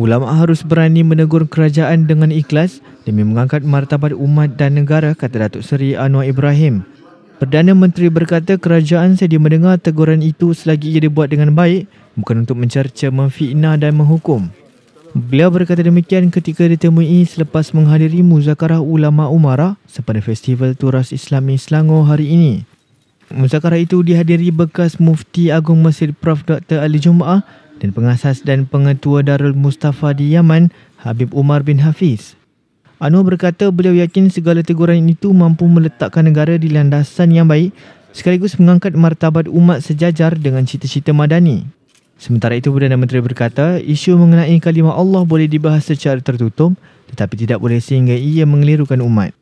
Ulama harus berani menegur kerajaan dengan ikhlas demi mengangkat martabat umat dan negara, kata Datuk Seri Anwar Ibrahim. Perdana Menteri berkata kerajaan sedia mendengar teguran itu selagi ia dibuat dengan baik, bukan untuk mencerca, memfitnah dan menghukum. Beliau berkata demikian ketika ditemui selepas menghadiri Muzakarah Ulama Umara sepada Festival Turas Islami Selangor hari ini. Muzakarah itu dihadiri bekas Mufti Agung Masjid Prof. Dr. Ali Jumaah dan pengasas dan pengetua Darul Mustafa di Yaman, Habib Umar bin Hafiz. Anwar berkata beliau yakin segala teguran itu mampu meletakkan negara di landasan yang baik sekaligus mengangkat martabat umat sejajar dengan cita-cita madani. Sementara itu Perdana Menteri berkata isu mengenai kalimah Allah boleh dibahas secara tertutup tetapi tidak boleh sehingga ia mengelirukan umat.